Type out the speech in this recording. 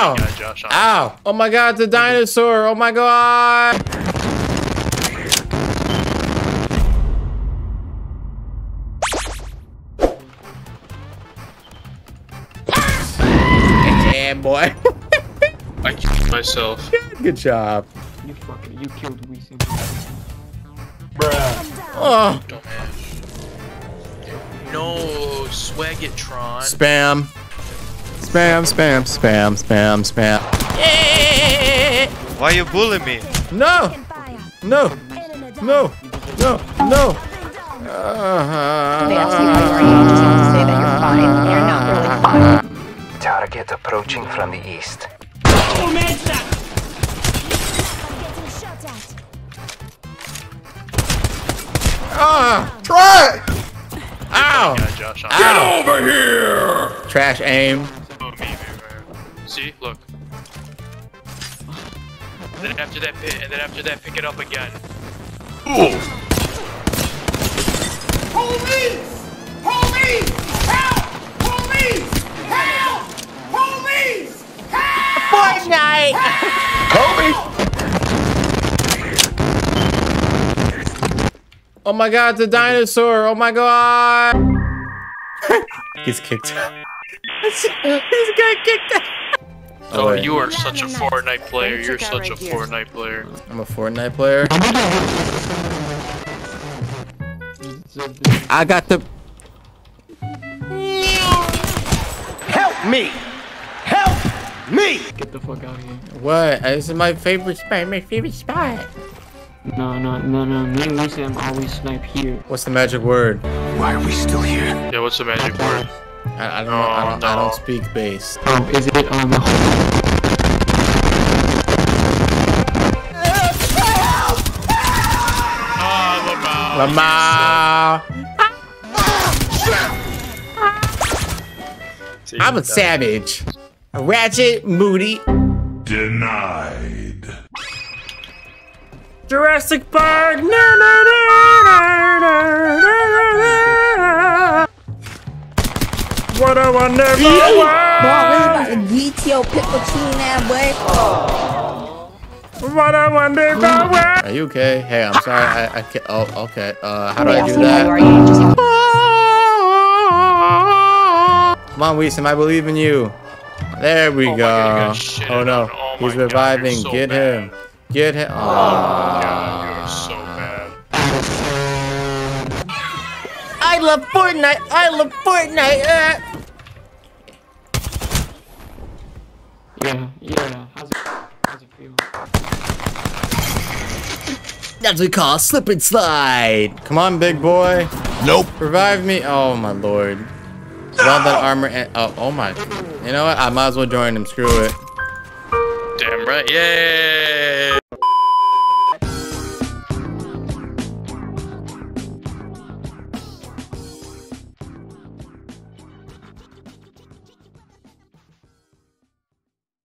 Ow! Yeah, Josh. Ow! Oh my god, it's a dinosaur! Oh my god! Yeah, boy. I killed myself. Good job. You fucking, you killed Weezy. Oh, Dumbass. No, Swagatron. spam. Spam, spam, spam, spam, spam. Why you bullying me? No! No! No! No! No! They ask you how you are, you just have to say that you're fine. You're not really fine. Target approaching from the east. Ah! Try! Ow! Yeah, Josh, on. Ow! over here! Trash aim. See, look. Then after that, pi- and then after that, pick it up again. Ooh! Police! Police! Help! Police! Help! Police! Help! Fortnite! Kobe! Oh my god, it's a dinosaur! Oh my god! He's kicked out. He's got kicked out! Oh, wait. you are such a Fortnite player. You're check out such a here. Fortnite player. I'm a Fortnite player. I got the. Help me! Help me! Get the fuck out of here. What? Uh, this is my favorite spot. My favorite spot. No, no, no, no. Me and Weezy, I'm always snipe here. What's the magic word? Why are we still here? Yeah, what's the magic word? I, I don't know. I don't. I don't speak bass. Oh, is it, um... Ah, Lamar. I'm a savage. A ratchet, moody. Denied. Jurassic Park. Na, na, na. What a wonderful Bro, world. this about to beat your pickle tune that boy. What a wonderful world. Are you okay? Hey, I'm sorry. I, I can't. Oh, okay. Uh, how do They I do you how you are, that? you just have to Come on, Weesum, I believe in you. There we Oh go. God, you got shitted oh no. Oh he's my God, reviving. so Get bad. him. Get him. God, Aww. you are so bad. I love Fortnite. I love Fortnite. Uh. Yeah, yeah. How's it, how's it feel? That's what we call slip and slide. Come on, big boy. Nope. Revive me. Oh my lord. Well, that armor. And, oh, oh my. You know what? I might as well join him. Screw it. Damn right. Yay!